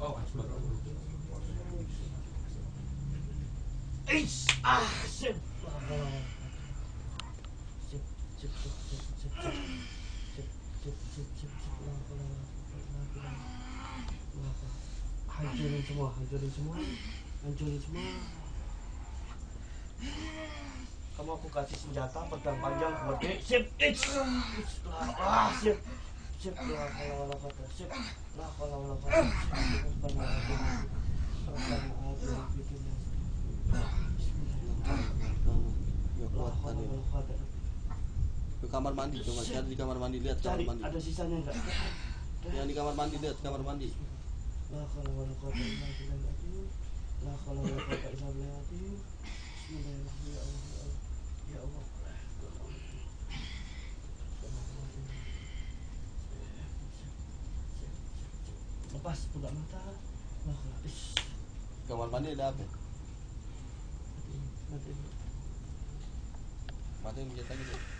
Oh, Eish! Ah! Laka. Hancurin semua, hancurin semua. Hancurin semua. Kamu aku kasih senjata pedang panjang gede. Sip! Eish! Eish! Ah! Sip! Sip! Laka, laka, laka. Sip! Laka, laka, laka. Sip! Ke kamar mandi coba cari di kamar mandi lihat kamar mandi. ada sisanya enggak? Yang di kamar mandi lihat kamar mandi. La haula wala quwwata illa billah. La haula wala quwwata illa billah. Bismillahirrahmanirrahim. Ya Allah. Allah. Lepas buka mata. La haula. Ish. Kamar mandi ada apa? Mati. Mati. Mati yang kita gitu.